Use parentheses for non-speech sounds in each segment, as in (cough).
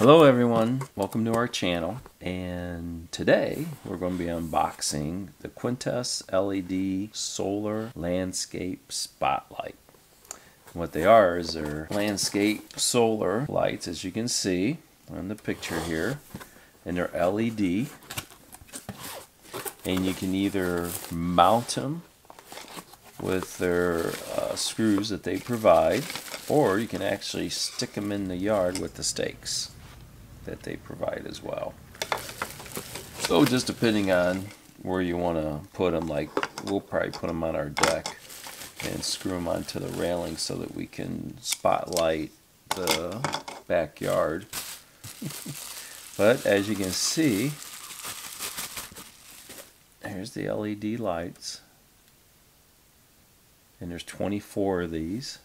Hello everyone, welcome to our channel. And today we're going to be unboxing the Quntis LED Solar Landscape Spotlight. What they are is they're landscape solar lights as you can see on the picture here. And they're LED and you can either mount them with their uh, screws that they provide or you can actually stick them in the yard with the stakes that they provide as well. So just depending on where you want to put them, like we'll probably put them on our deck and screw them onto the railing so that we can spotlight the backyard. (laughs) but as you can see, here's the LED lights. And there's 24 of these.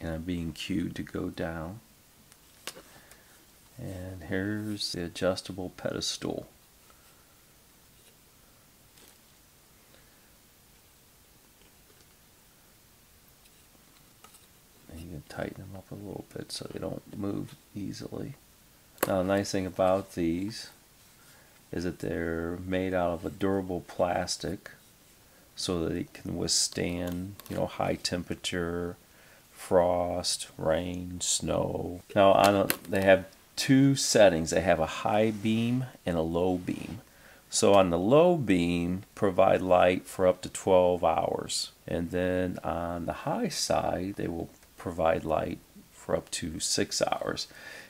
And I'm being cued to go down. And here's the adjustable pedestal. And you can tighten them up a little bit so they don't move easily. Now the nice thing about these is that they're made out of a durable plastic so that it can withstand you know high temperature frost, rain, snow. Now on a, they have two settings. They have a high beam and a low beam. So on the low beam, provide light for up to 12 hours. And then on the high side, they will provide light for up to 6 hours.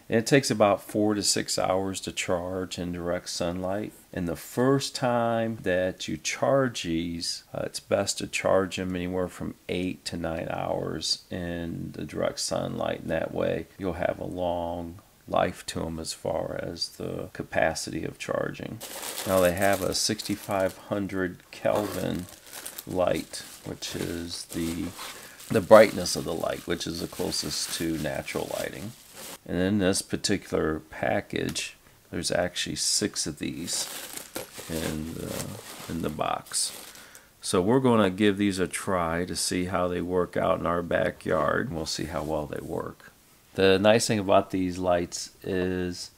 And it takes about four to six hours to charge in direct sunlight. And the first time that you charge these, uh, it's best to charge them anywhere from eight to nine hours in the direct sunlight. And that way you'll have a long life to them as far as the capacity of charging. Now they have a 6500 Kelvin light, which is the the brightness of the light, which is the closest to natural lighting. And in this particular package, there's actually six of these in the, in the box. So we're going to give these a try to see how they work out in our backyard. And we'll see how well they work. The nice thing about these lights is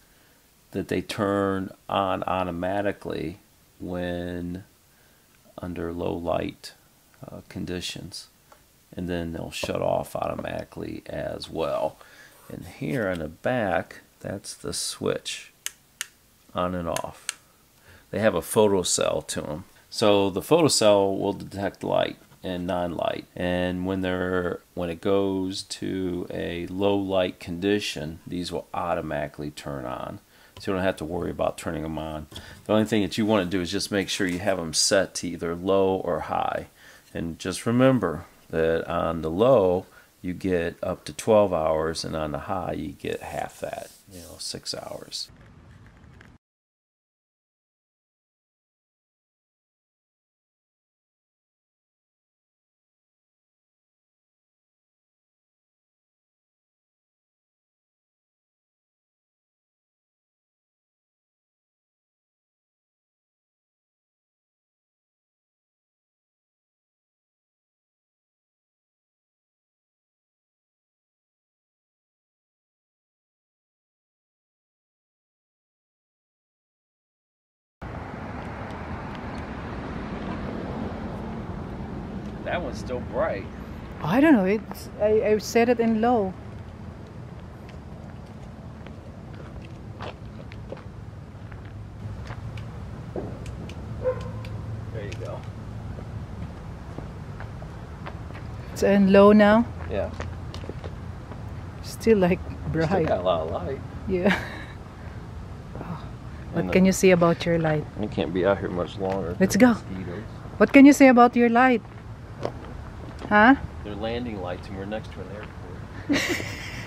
that they turn on automatically when under low light uh, conditions and then they'll shut off automatically as well. And here on the back, that's the switch on and off. They have a photocell to them. So the photocell will detect light and non-light and when they're when it goes to a low light condition these will automatically turn on so you don't have to worry about turning them on the only thing that you want to do is just make sure you have them set to either low or high and just remember that on the low you get up to 12 hours and on the high you get half that you know six hours That one's still bright. I don't know. It's I, I set it in low. There you go. It's in low now. Yeah. Still like Still bright. got a lot of light. Yeah. (laughs) Oh, And What can you say about your light? I can't be out here much longer. Let's go. Mosquitoes. What can you say about your light? Huh? They're landing lights and we're next to an airport. (laughs)